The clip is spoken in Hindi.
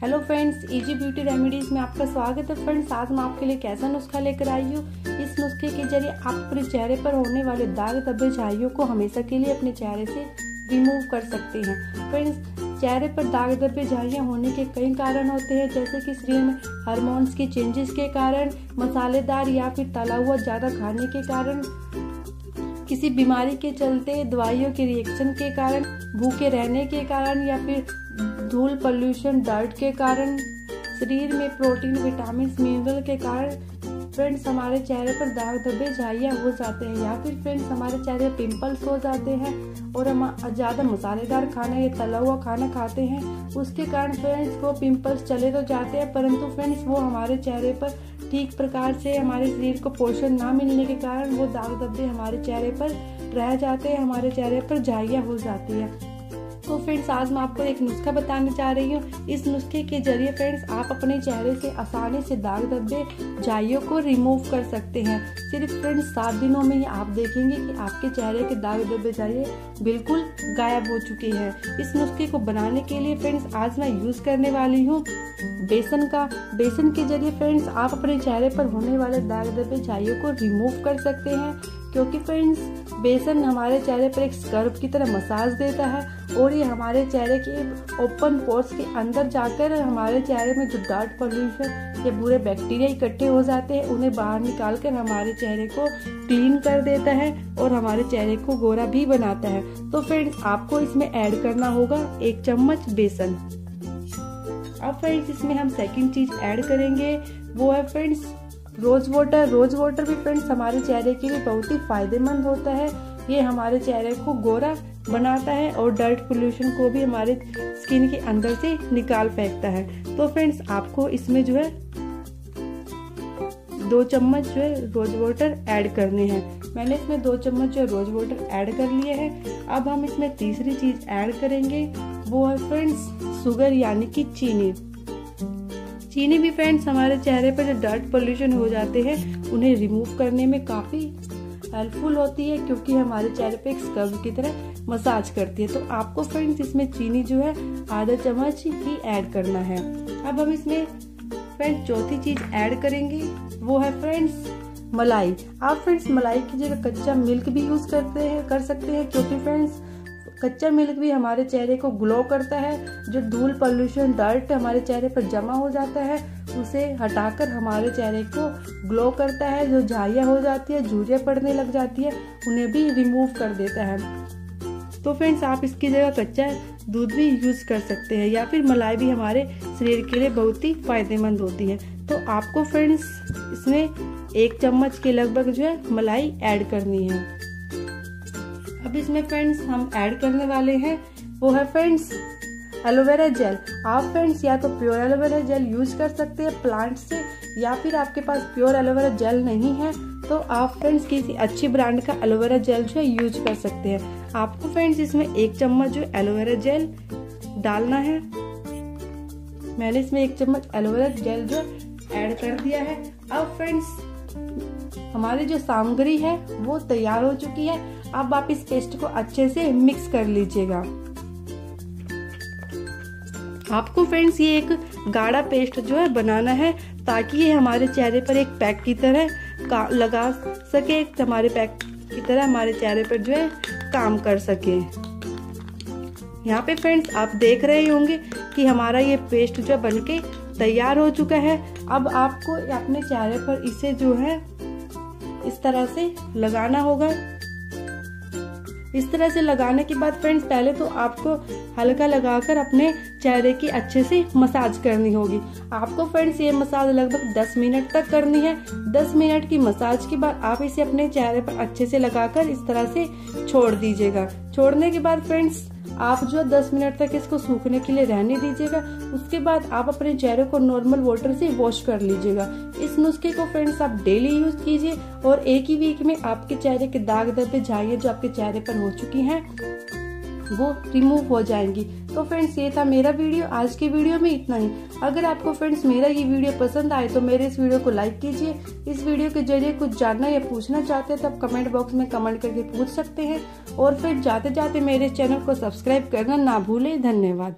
Hello friends easy beauty remedies में आपका स्वागत है। फ्रेंड्स आज मैं आपके लिए कैसा नुस्खा लेकर आई हूँ? इस नुस्खे के ज़रिए आप अपने चेहरे पर होने वाले दाग धब्बे झाइयों को हमेशा के लिए अपने चेहरे से रिमूव कर सकते हैं। फ्रेंड्स चेहरे पर दाग धब्बे झाइयाँ होने के कई कारण होते हैं। जैसे कि शरीर में हार्मोन्स के चेंजेस के कारण, मसालेदार या फिर तला हुआ ज़्यादा खाने के कारण किसी बीमारी के चलते दवाइयों के रिएक्शन के कारण, भूखे रहने के कारण या फिर धूल पॉल्यूशन डर्ट के कारण, शरीर में प्रोटीन विटामिन मिनरल के कारण फ्रेंड्स हमारे चेहरे पर दाग धब्बे झाइया हो जाते हैं या फिर फ्रेंड्स हमारे चेहरे पिंपल्स हो जाते हैं और हम ज़्यादा मसालेदार खाना या तला हुआ खाना खाते हैं, उसके कारण फ्रेंड्स वो पिंपल्स चले तो जाते हैं, परंतु फ्रेंड्स वो हमारे चेहरे पर ठीक प्रकार से हमारे शरीर को पोषण ना मिलने के कारण वो दाग धब्बे हमारे चेहरे पर रह जाते हैं, हमारे चेहरे पर झाइया हो जाती है। तो फ्रेंड्स आज मैं आपको एक नुस्खा बताने जा रही हूँ। इस नुस्खे के ज़रिए फ्रेंड्स आप अपने चेहरे से आसानी से दाग धब्बे झाइयों को रिमूव कर सकते हैं। सिर्फ़ फ्रेंड्स सात दिनों में ही आप देखेंगे कि आपके चेहरे के दाग धब्बे झाइये बिल्कुल गायब हो चुके हैं। इस नुस्खे को बनाने के लिए फ्रेंड्स आज मैं यूज़ करने वाली हूँ बेसन का। बेसन के ज़रिए फ्रेंड्स आप अपने चेहरे पर होने वाले दाग धब्बे झाइयों को रिमूव कर सकते हैं। क्योंकि फ्रेंड्स बेसन हमारे चेहरे पर एक स्कर्ब की तरह मसाज देता है और ये हमारे चेहरे के ओपन पोर्स के अंदर जाकर हमारे चेहरे में जो डार्ट पॉल्यूशन या बुरे बैक्टीरिया इकट्ठे हो जाते हैं, उन्हें बाहर निकाल कर हमारे चेहरे को क्लीन कर देता है और हमारे चेहरे को गोरा भी बनाता है। तो फ्रेंड्स आपको इसमें ऐड करना होगा एक चम्मच बेसन। अब फ्रेंड्स इसमें हम सेकंड चीज़ ऐड करेंगे, वो है friends rose water rose water भी फ्रेंड्स हमारे चेहरे के लिए बहुत ही फ़ायदेमंद होता है। ये हमारे चेहरे को गोरा बनाता है और डर्ट पोल्यूशन को भी हमारे स्किन के अंदर से निकाल फेंकता है। तो फ्रेंड्स, आपको इसमें जो है दो चम्मच जो है रोज वाटर ऐड करने हैं। मैंने इसमें दो चम्मच जो है रोज वाटर ऐड कर लिए हैं। अब हम इसमें तीसरी चीज़ ऐड करेंगे, वो है फ्रेंड्स शुगर यानी कि चीनी। चीनी भी फ्रेंड्स हमारे चेहरे पर जो डर्ट पोल्यूशन हो जाते हैं, उन्हें रिमूव करने में काफ़ी हेल्पफुल होती है, क्योंकि हमारे चेहरे पे एक स्क्रब की तरह मसाज करती है। तो आपको फ्रेंड्स इसमें चीनी जो है, आधा चम्मच ही ऐड करना है। अब हम इसमें फ्रेंड्स चौथी चीज़ ऐड करेंगे, वो है फ्रेंड्स मलाई। आप फ्रेंड्स मलाई की जगह कच्चा मिल्क भी यूज़ करते हैं, कर सकते हैं, क्योंकि फ्रेंड्स कच्चा मिल्क भी हमारे चेहरे को ग्लो करता है, जो धूल पॉल्यूशन डर्ट हमारे चेहरे पर जमा हो जाता है, उसे हटाकर हमारे चेहरे को ग्लो करता है, जो झाइया हो जाती है झूझे पड़ने लग जाती है, उन्हें भी रिमूव कर देता है। तो फ्रेंड्स आप इसकी जगह कच्चा दूध भी यूज़ कर सकते हैं, या फिर मलाई भी हमारे शरीर के लिए बहुत ही फ़ायदेमंद होती है। तो आपको फ्रेंड्स इसमें एक चम्मच के लगभग जो है मलाई ऐड करनी है। अब इसमें फ्रेंड्स हम ऐड करने वाले हैं। वो है फ्रेंड्स एलोवेरा जेल आप फ्रेंड्स या तो प्योर एलोवेरा जेल यूज़ कर सकते हैं प्लांट से, या फिर आपके पास प्योर एलोवेरा जेल नहीं है तो आप फ्रेंड्स किसी अच्छी ब्रांड का एलोवेरा जेल जो है यूज़ कर सकते हैं। आपको फ्रेंड्स इसमें एक चम्मच जो एलोवेरा जेल डालना है। मैंने इसमें एक चम्मच एलोवेरा जेल जो ऐड कर दिया है। अब फ्रेंड्स हमारी जो सामग्री है, वो तैयार हो चुकी है। अब आप इस पेस्ट को अच्छे से मिक्स कर लीजिएगा। आपको फ्रेंड्स ये एक गाढ़ा पेस्ट जो है बनाना है, ताकि ये हमारे चेहरे पर एक पैक की तरह लगा सके हमारे पैक की तरह हमारे चेहरे पर जो है काम कर सके। यहाँ पे फ्रेंड्स आप देख रहे होंगे कि हमारा ये पेस्ट जो बनके तैयार हो चुका है। अब आपको अपने चेहरे पर इसे जो है इस तरह से लगाना होगा। इस तरह से लगाने के बाद फ्रेंड्स, पहले तो आपको हल्का लगाकर अपने चेहरे की अच्छे से मसाज करनी होगी। आपको फ्रेंड्स, ये मसाज लगभग 10 मिनट तक करनी है। 10 मिनट की मसाज के बाद आप इसे अपने चेहरे पर अच्छे से लगाकर इस तरह से छोड़ दीजिएगा। छोड़ने के बाद फ्रेंड्स आप जो 10 मिनट तक इसको सूखने के लिए रहने दीजिएगा। उसके बाद आप अपने चेहरे को नॉर्मल वाटर से वॉश कर लीजिएगा। इस नुस्खे को फ्रेंड्स आप डेली यूज़ कीजिए और एक ही वीक में आपके चेहरे के दाग दर्दे झाइये जो आपके चेहरे पर हो चुकी हैं। वो रिमूव हो जाएँगी। तो फ्रेंड्स ये था मेरा वीडियो आज की वीडियो में इतना ही। अगर आपको फ्रेंड्स मेरा ये वीडियो पसंद आए तो मेरे इस वीडियो को लाइक कीजिए। इस वीडियो के ज़रिए कुछ जानना या पूछना चाहते हैं तो आप कमेंट बॉक्स में कमेंट करके पूछ सकते हैं। और फिर जाते जाते मेरे चैनल को सब्सक्राइब करना ना भूलें। धन्यवाद।